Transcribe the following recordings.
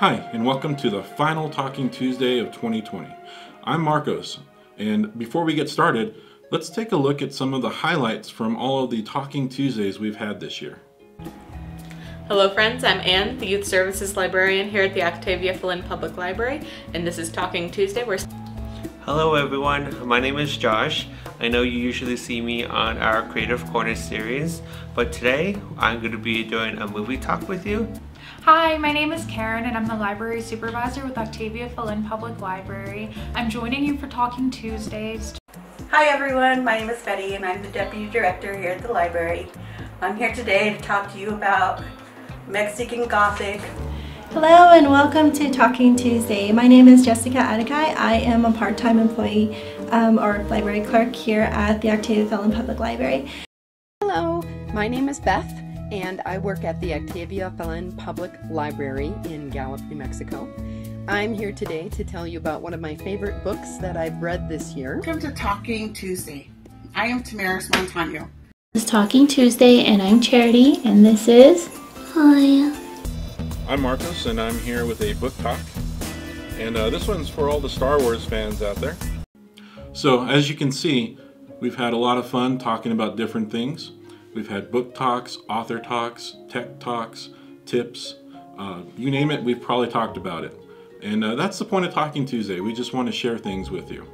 Hi, and welcome to the final Talking Tuesday of 2020. I'm Markos, and before we get started, let's take a look at some of the highlights from all of the Talking Tuesdays we've had this year. Hello friends, I'm Anne, the Youth Services Librarian here at the Octavia Fellin Public Library, and this is Talking Tuesday. Where Hello everyone, my name is Josh. I know you usually see me on our Creative Corner series, but today I'm going to be doing a movie talk with you. Hi, my name is Karen and I'm the Library Supervisor with Octavia Fellin Public Library. I'm joining you for Talking Tuesdays. Hi everyone, my name is Betty and I'm the Deputy Director here at the library. I'm here today to talk to you about Mexican Gothic. Hello and welcome to Talking Tuesday. My name is Jessica Adekai. I am a part-time employee um, or library clerk here at the Octavia Fellin Public Library. Hello, my name is Beth and I work at the Octavia Fellin Public Library in Gallup, New Mexico. I'm here today to tell you about one of my favorite books that I've read this year. Welcome to Talking Tuesday. I am Tamaris Montano. This is Talking Tuesday, and I'm Charity, and this is Hi. I'm Markos, and I'm here with a book talk. And uh, this one's for all the Star Wars fans out there. So, as you can see, we've had a lot of fun talking about different things. We've had book talks, author talks, tech talks, tips. Uh, you name it, we've probably talked about it. And uh, that's the point of Talking Tuesday. We just want to share things with you.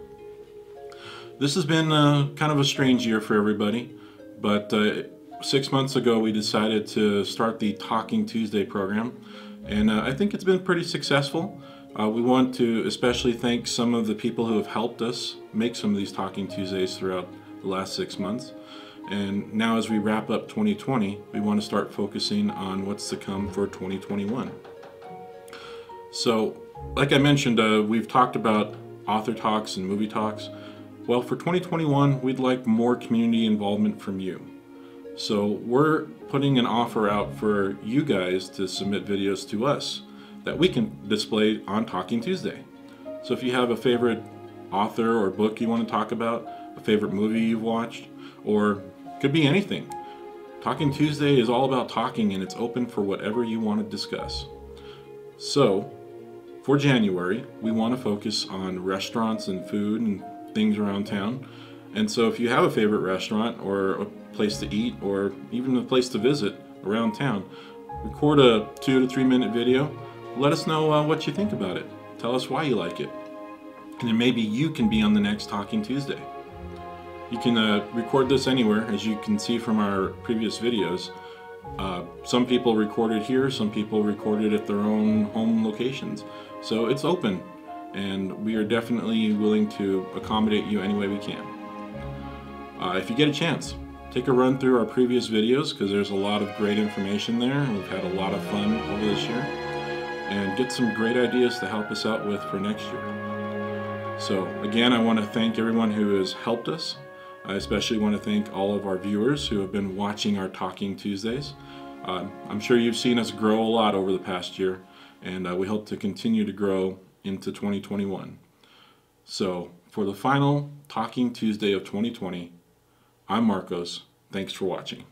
This has been uh, kind of a strange year for everybody, but uh, six months ago we decided to start the Talking Tuesday program, and uh, I think it's been pretty successful. Uh, we want to especially thank some of the people who have helped us make some of these Talking Tuesdays throughout the last six months. And now as we wrap up 2020, we want to start focusing on what's to come for 2021. So, like I mentioned, uh, we've talked about author talks and movie talks. Well, for 2021, we'd like more community involvement from you. So we're putting an offer out for you guys to submit videos to us that we can display on Talking Tuesday. So if you have a favorite author or book you want to talk about, a favorite movie you've watched, or could be anything. Talking Tuesday is all about talking and it's open for whatever you want to discuss. So, for January, we want to focus on restaurants and food and things around town. And so, if you have a favorite restaurant or a place to eat or even a place to visit around town, record a two to three minute video. Let us know uh, what you think about it. Tell us why you like it. And then maybe you can be on the next Talking Tuesday. You can uh, record this anywhere, as you can see from our previous videos. Uh, some people recorded here, some people recorded at their own home locations. So it's open, and we are definitely willing to accommodate you any way we can. Uh, if you get a chance, take a run through our previous videos because there's a lot of great information there. We've had a lot of fun over this year. And get some great ideas to help us out with for next year. So again, I want to thank everyone who has helped us I especially want to thank all of our viewers who have been watching our Talking Tuesdays. Uh, I'm sure you've seen us grow a lot over the past year, and uh, we hope to continue to grow into 2021. So, for the final Talking Tuesday of 2020, I'm Markos. Thanks for watching.